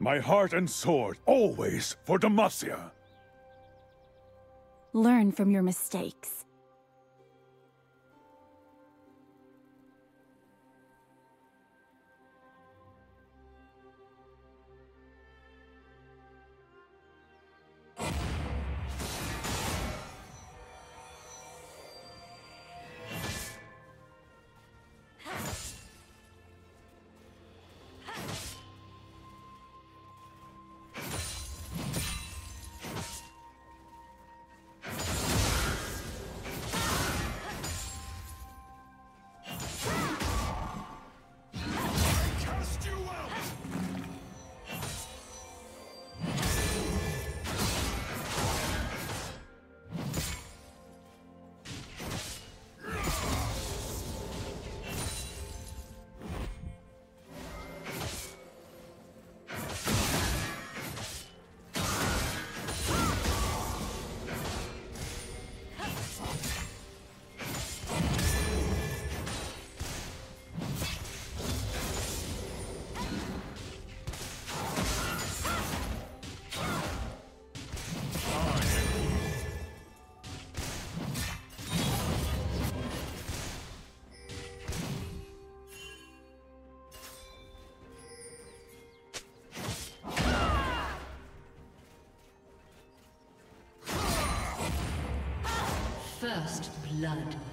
My heart and sword, always for Demacia. Learn from your mistakes. First blood.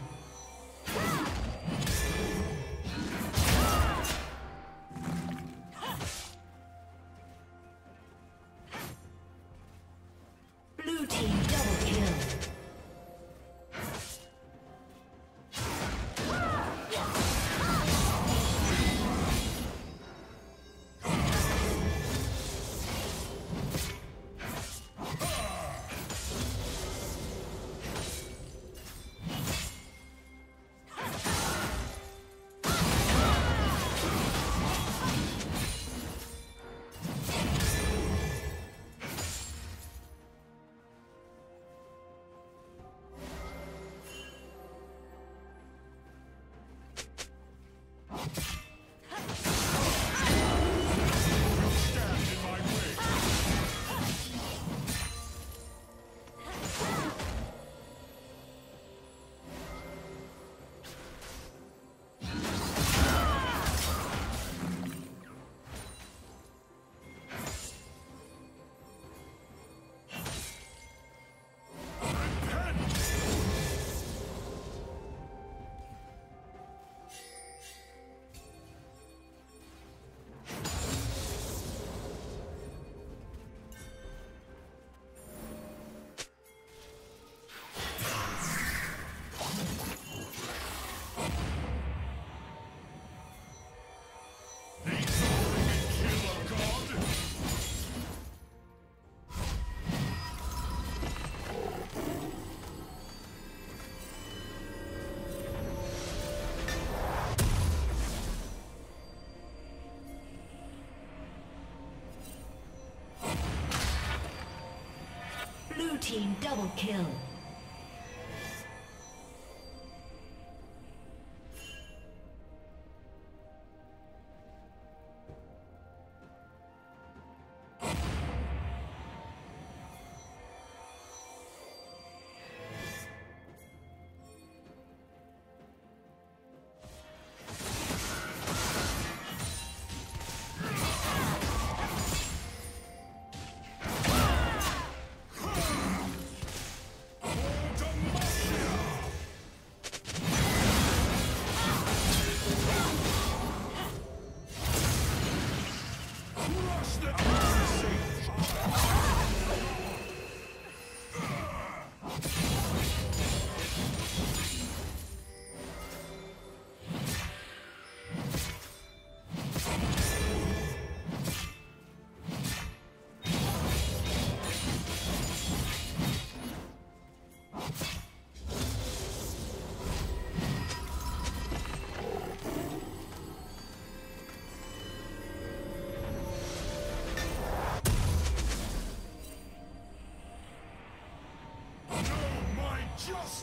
Team double kill.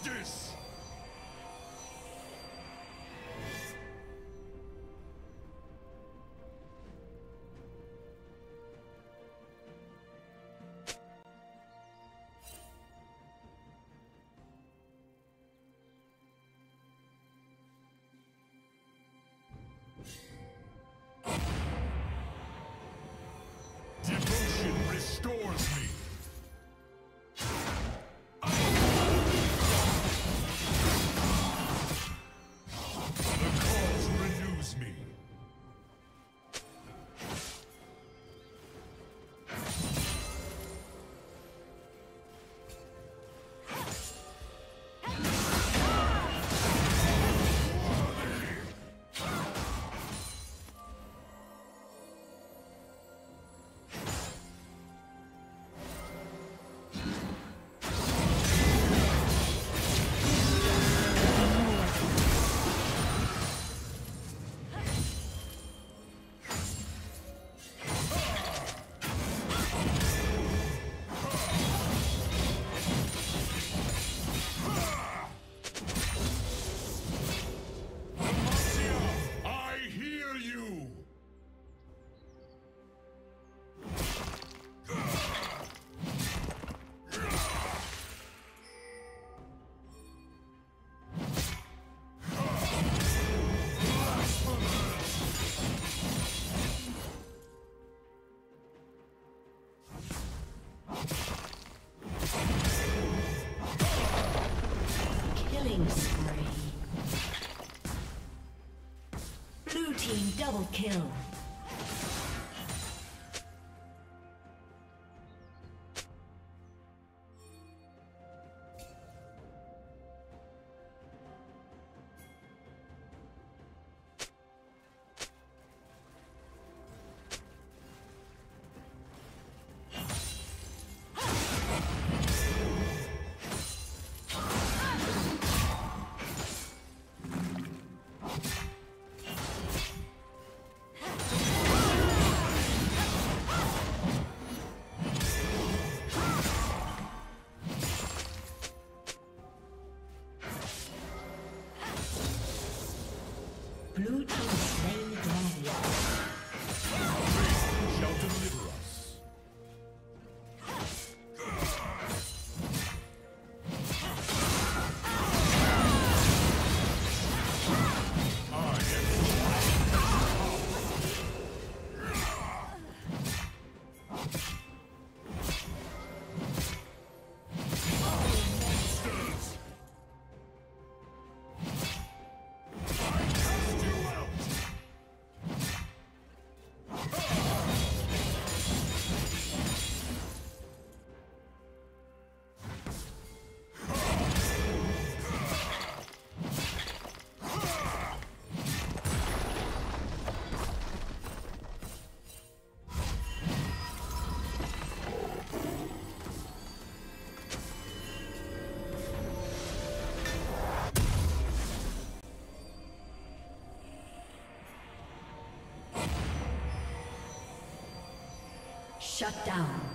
monsters! Kill. Shut down.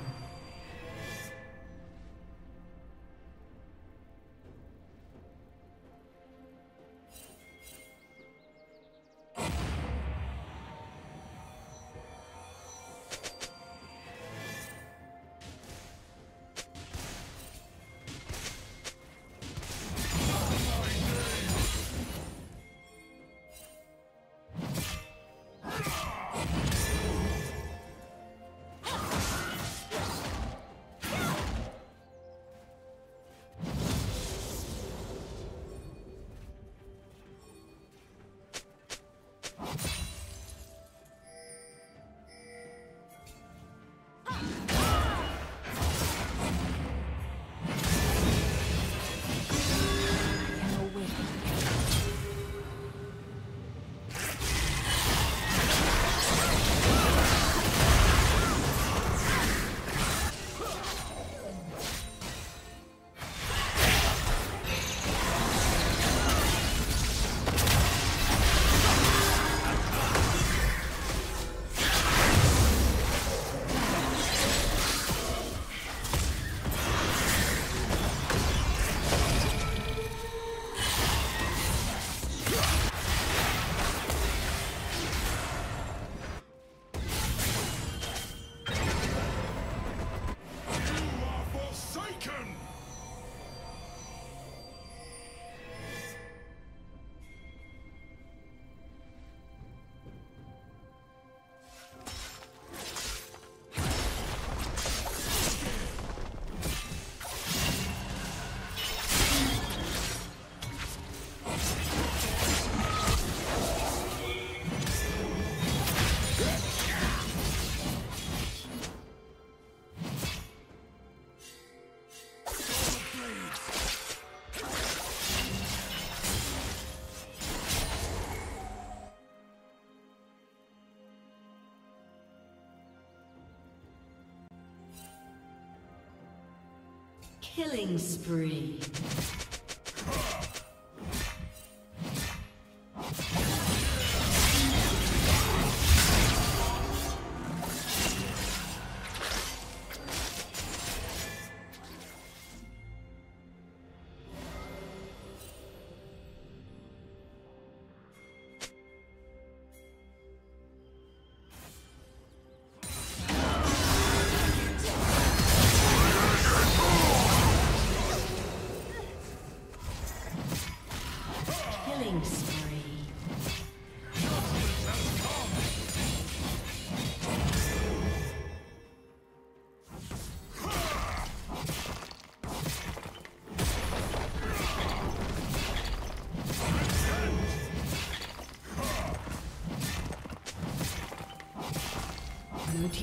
Killing spree.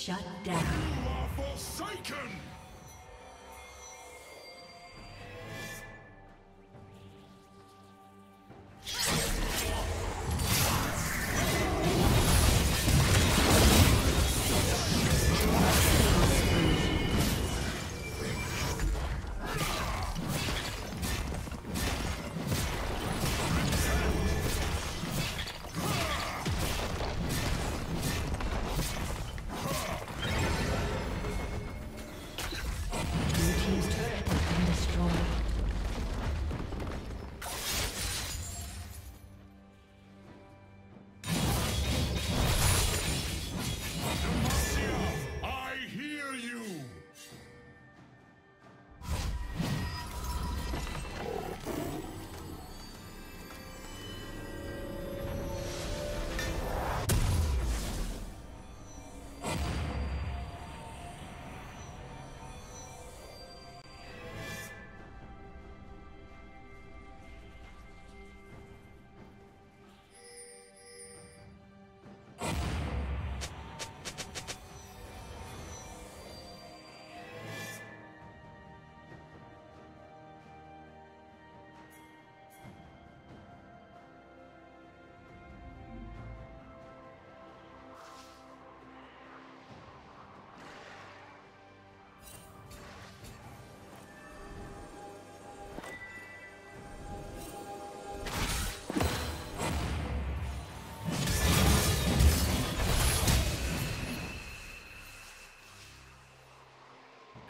Shut down. You are forsaken!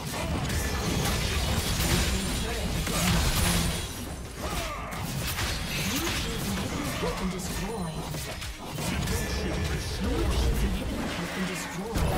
A summoner has disconnected.